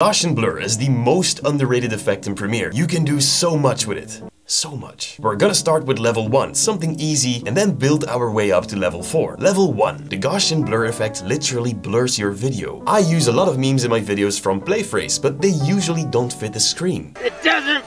Gaussian blur is the most underrated effect in Premiere. You can do so much with it. So much. We're gonna start with level 1, something easy, and then build our way up to level 4. Level 1. The Gaussian blur effect literally blurs your video. I use a lot of memes in my videos from Playphrase, but they usually don't fit the screen. It doesn't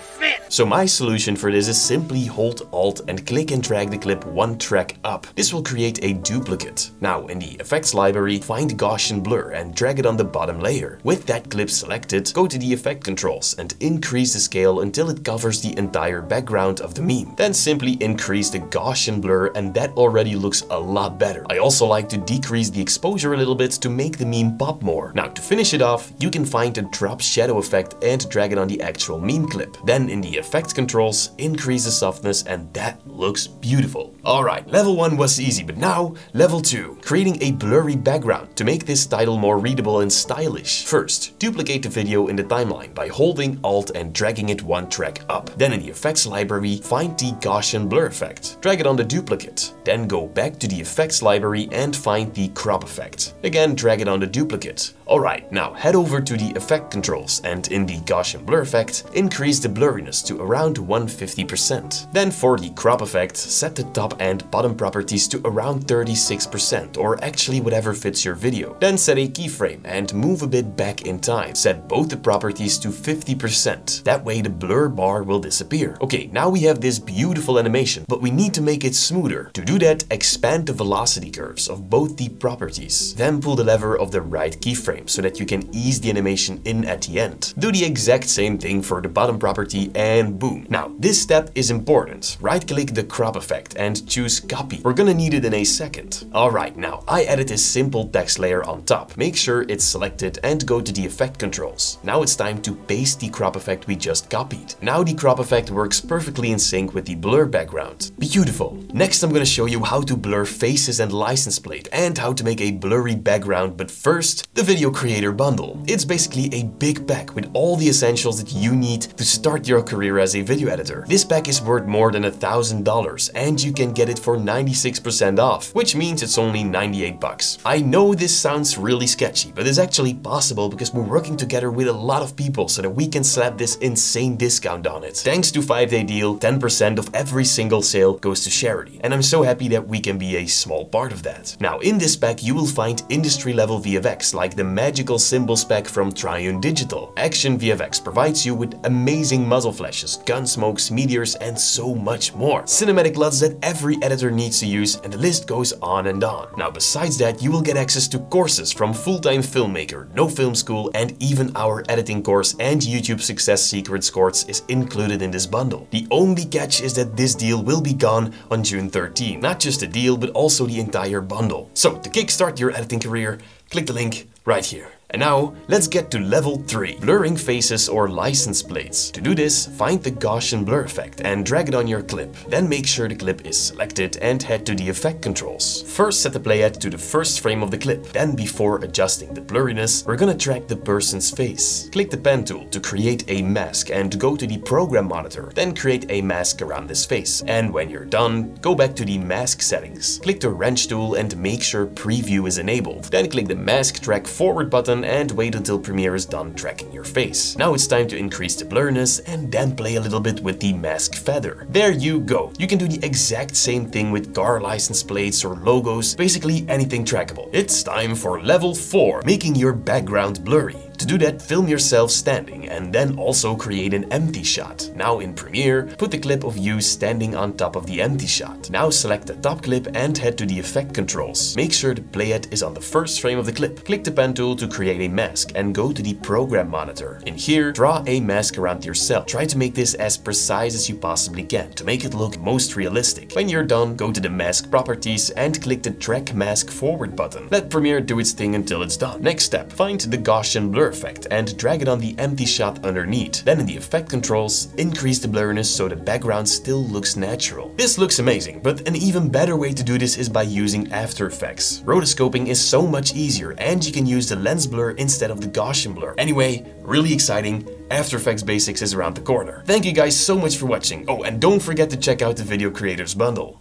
so my solution for this is simply hold Alt and click and drag the clip one track up. This will create a duplicate. Now in the effects library, find Gaussian blur and drag it on the bottom layer. With that clip selected, go to the effect controls and increase the scale until it covers the entire background of the meme. Then simply increase the Gaussian blur and that already looks a lot better. I also like to decrease the exposure a little bit to make the meme pop more. Now to finish it off, you can find the drop shadow effect and drag it on the actual meme clip. Then in the effect controls, increase the softness and that looks beautiful. Alright, level 1 was easy, but now level 2. Creating a blurry background to make this title more readable and stylish. First, duplicate the video in the timeline by holding Alt and dragging it one track up. Then in the effects library, find the Gaussian blur effect. Drag it on the duplicate. Then go back to the effects library and find the crop effect. Again, drag it on the duplicate. Alright, now head over to the effect controls and in the Gaussian blur effect, increase the blurriness to around 150%. Then for the crop effect, set the top and bottom properties to around 36% or actually whatever fits your video. Then set a keyframe and move a bit back in time. Set both the properties to 50%. That way the blur bar will disappear. Okay, now we have this beautiful animation, but we need to make it smoother. To do that, expand the velocity curves of both the properties. Then pull the lever of the right keyframe so that you can ease the animation in at the end. Do the exact same thing for the bottom property and boom. Now, this step is important. Right click the crop effect and choose copy. We're gonna need it in a second. Alright, now I added this simple text layer on top. Make sure it's selected and go to the effect controls. Now it's time to paste the crop effect we just copied. Now the crop effect works perfectly in sync with the blur background. Beautiful. Next I'm gonna show you how to blur faces and license plate and how to make a blurry background but first the video Creator Bundle. It's basically a big pack with all the essentials that you need to start your career as a video editor. This pack is worth more than a thousand dollars and you can get it for 96% off, which means it's only 98 bucks. I know this sounds really sketchy, but it's actually possible because we're working together with a lot of people so that we can slap this insane discount on it. Thanks to 5-day deal, 10% of every single sale goes to charity, and I'm so happy that we can be a small part of that. Now in this pack you will find industry level VFX like the magical symbol spec from Triune Digital. Action VFX provides you with amazing muzzle flashes, gun smokes, meteors and so much more. Cinematic LUTs that every editor needs to use and the list goes on and on. Now besides that you will get access to courses from Full-Time Filmmaker, No Film School and even our editing course and YouTube Success Secrets course is included in this bundle. The only catch is that this deal will be gone on June 13. Not just the deal but also the entire bundle. So to kickstart your editing career, click the link right here. And now, let's get to level 3, blurring faces or license plates. To do this, find the Gaussian blur effect and drag it on your clip. Then make sure the clip is selected and head to the effect controls. First set the playhead to the first frame of the clip. Then before adjusting the blurriness, we're gonna track the person's face. Click the pen tool to create a mask and go to the program monitor. Then create a mask around this face. And when you're done, go back to the mask settings. Click the wrench tool and make sure preview is enabled. Then click the mask track forward button and wait until Premiere is done tracking your face. Now it's time to increase the blurriness and then play a little bit with the mask feather. There you go. You can do the exact same thing with car license plates or logos, basically anything trackable. It's time for level 4, making your background blurry. To do that, film yourself standing and then also create an empty shot. Now in Premiere, put the clip of you standing on top of the empty shot. Now select the top clip and head to the effect controls. Make sure the playhead is on the first frame of the clip. Click the pen tool to create a mask and go to the program monitor. In here, draw a mask around yourself. Try to make this as precise as you possibly can to make it look most realistic. When you're done, go to the mask properties and click the track mask forward button. Let Premiere do its thing until it's done. Next step, find the Gaussian blur effect and drag it on the empty shot underneath. Then in the effect controls, increase the blurriness so the background still looks natural. This looks amazing, but an even better way to do this is by using After Effects. Rotoscoping is so much easier and you can use the lens blur instead of the Gaussian blur. Anyway, really exciting, After Effects Basics is around the corner. Thank you guys so much for watching. Oh, and don't forget to check out the Video Creators Bundle.